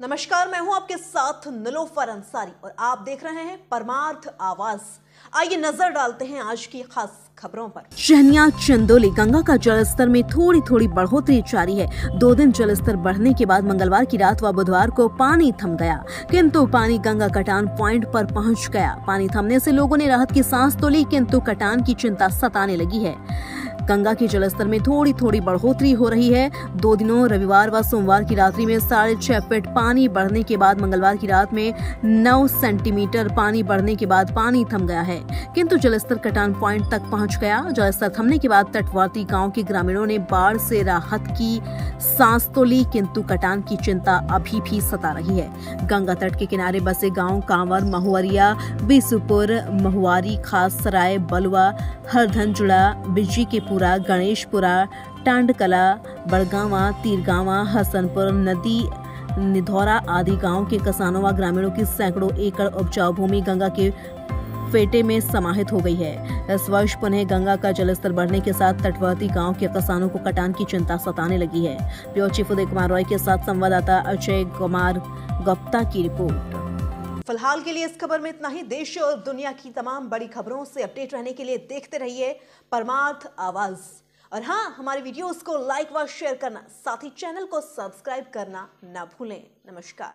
नमस्कार, मैं हूँ आपके साथ नीलोफर अंसारी और आप देख रहे हैं परमार्थ आवाज़। आइए नज़र डालते हैं आज की खास खबरों पर। शहनिया, चंदोली, गंगा का जलस्तर में थोड़ी थोड़ी बढ़ोतरी जारी है। दो दिन जलस्तर बढ़ने के बाद मंगलवार की रात व बुधवार को पानी थम गया, किंतु पानी गंगा कटान पॉइंट पर पहुँच गया। पानी थमने से लोगों ने राहत की सांस तो ली, किंतु कटान की चिंता सताने लगी है। गंगा के जलस्तर में थोड़ी थोड़ी बढ़ोतरी हो रही है। दो दिनों, रविवार व सोमवार की रात्रि में साढ़े छह फीट पानी बढ़ने के बाद मंगलवार की रात में नौ सेंटीमीटर पानी बढ़ने के बाद पानी थम गया है। किंतु जलस्तर कटान पॉइंट तक पहुँच गया। जलस्तर थमने के बाद तटवर्ती गाँव के ग्रामीणों ने बाढ़ से राहत की सांस तो ली, किंतु कटान की चिंता अभी भी सता रही है। गंगा तट के किनारे बसे गाँव कांवर महुआरिया बिसुपुर, महुआरी खास सराय बलुआ, हरधनजुड़ा बिज़ी के पूरा, गणेशपुरा, टांडकला, बड़गावा, तीरगावा, हसनपुर, नदी, निधौरा आदि गाँव के किसानों व ग्रामीणों की सैकड़ों एकड़ उपजाऊ भूमि गंगा के फेटे में समाहित हो गई है। इस वर्ष पुनः गंगा का जलस्तर बढ़ने के साथ तटवर्ती गाँव के किसानों को कटान की चिंता सताने लगी है। ब्यूरो चीफ उदय कुमार रॉय के साथ संवाददाता अजय कुमार गुप्ता की रिपोर्ट। फ़िलहाल के लिए इस खबर में इतना ही। देश और दुनिया की तमाम बड़ी खबरों से अपडेट रहने के लिए देखते रहिए परमार्थ आवाज़। और हाँ हमारे वीडियोस को लाइक व शेयर करना, साथ ही चैनल को सब्सक्राइब करना ना भूलें। नमस्कार।